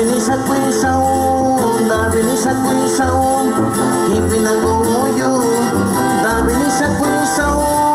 Venís a Queenstown, da venís a y pina como yo, venís a Queenstown.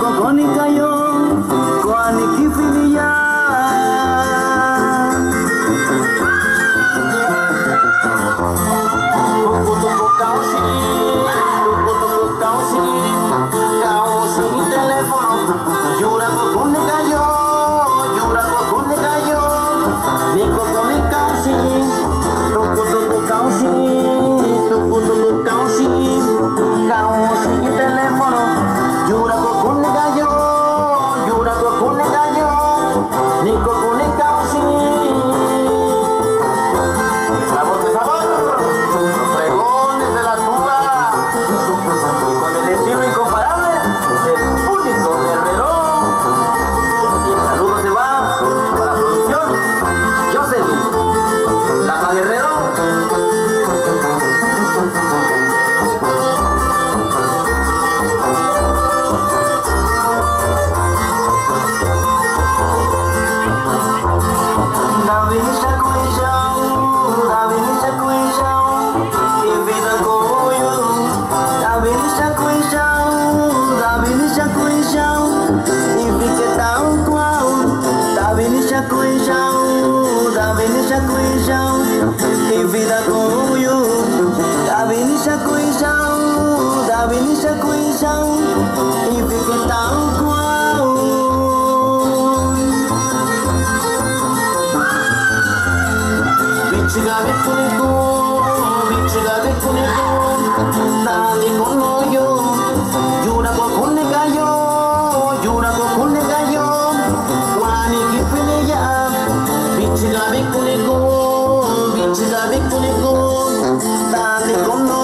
κοκόνι καλλιό, κοανική φιλιά. vida koyu Dabilisha kuisha Dabilisha kuisha Ifikentau kuisha Dale con, dale con